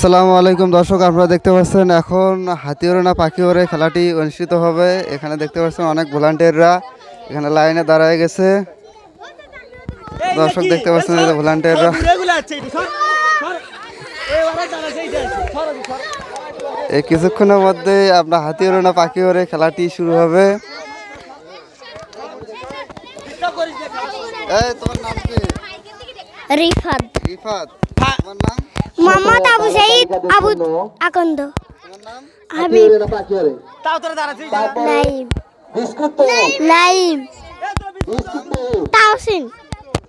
আসসালামু আলাইকুম দর্শক, আপনারা দেখতে পাচ্ছেন এখন হাতি ওরে না পাখি ওরে খেলাটি অনুষ্ঠিত হবে। এখানে দেখতে পাচ্ছেন অনেক ভলান্টিয়াররা এখানে লাইনে দাঁড়ায় গেছে। দর্শক, দেখতে পাচ্ছেন ভলান্টিয়াররা। এই কিছুক্ষণের মধ্যে আপনার হাতি ওরে না পাখি ওরে খেলাটি শুরু হবে। এই, তোমার নাম কি? রিফাত। রিফাত তোমার নাম মোহাম্মদ আবু সাইদ আবু আকন্দ তোমার নাম হাবিব নাইম নাইম তাওসিন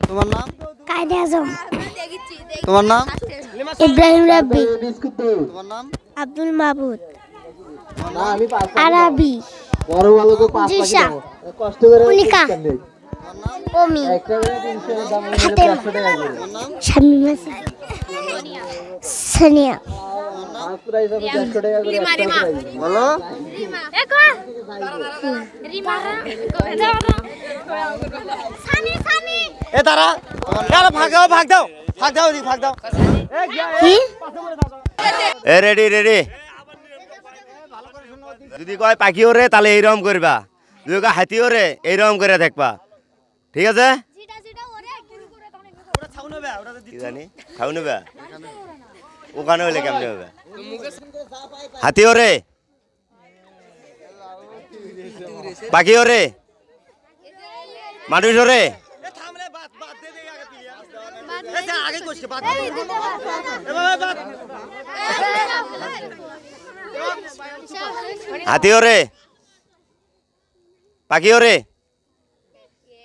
তোমার নাম কায়দে আজম তোমার নাম ইব্রাহিম রাব্বি তোমার নাম আব্দুল মাহবুদ আরাবি জিসা উনিকা ওমি ফাতেমা শামিম হাসান সানিয়া। বলো। এ তারা আরে ভাগ দাও ভাগ দাও। ভাগ দাও দি ভাগ দাও। কি? এ রেডি রেডি যদি কয় পাখি ওরে তাহলে এইরকম করবা যদি কয় হাতি ওরে এইরকম করে দেখবা ঠিক আছে? কি জানি খাও নেবে ওখানে হলে কেমনে হবে? হাতি ওরে? পাখি ওরে? মানুষ ওরে? হাতি ওরে? পাখি ওরে?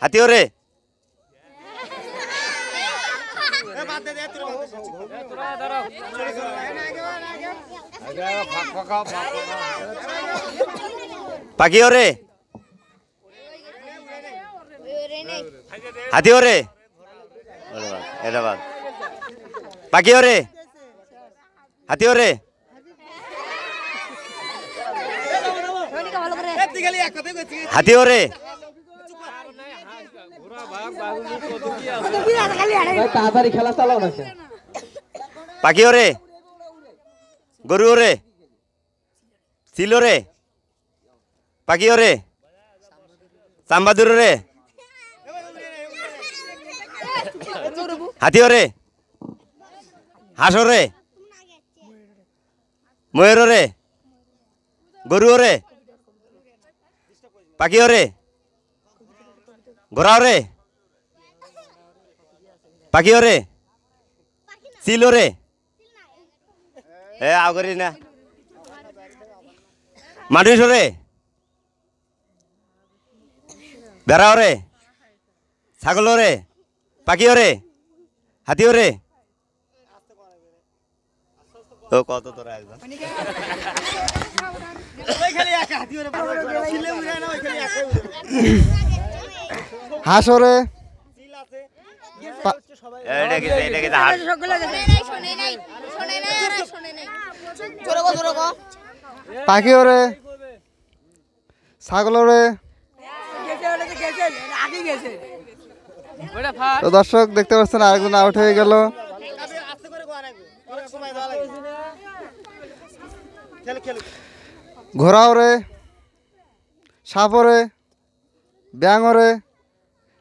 হাতি ওরে পাখি ওরে হাতি ওরে এটা বাদ পাখি ওরে হাতি ওরে হাতি ওরে তাড়াতাড়ি খেলা চালাও না সে। পাখি ওরে। গরু ওরে। চিল ওরে। পাখি ওরে। চাম্বাদুর রে হাতি ওরে। হাঁস ওরে। ময়ূর ওরে। গরু ওরে। পাখি ওরে। ঘোড়া ওরে পাখি ওরে চিল ওরে এ আগরি না। মানুষ ওরে বেড়া ওরে ছাগল ওরে পাখি ওরে হাতি ওরে তো কত তোরা একদম হাঁস ওরে এটা কি এটা হাট পাখি ওরে ছাগল ওরে তো দর্শক দেখতে পাচ্ছেন আরেকজন আউট হয়ে গেল। ঘোড়া ওরে সাপ ওরে ব্যাং ওরে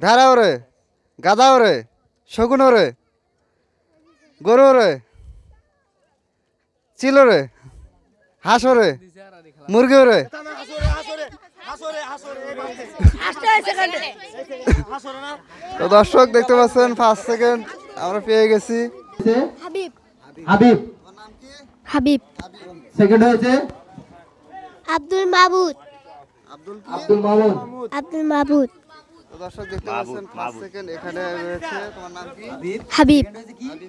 ভেড়া ওরে গাদা ওরে শগুন ওরে গরু রে চিল রে হাঁস ওরে মুরগি ওরে। তো দর্শক দেখতে পাচ্ছেন ফার্স্ট সেকেন্ড আমরা পেয়ে গেছি। হাবিব। হাবিব। হাবিব। সেকেন্ড হয়েছে? আব্দুল মাবুদ। আব্দুল কি? আব্দুল তো দর্শক দেখতে পাচ্ছেন ফার্স্ট সেকেন্ড এখানে রয়েছে। তোমার নাম কি? হাবিব। হাবিব।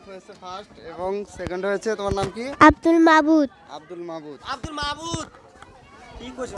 হয়েছে ফার্স্ট এবং সেকেন্ড হয়েছে তোমার নাম কি? আব্দুল মাবুদ। আব্দুল মাহবুদ আব্দুল মাহবুদ কি করছ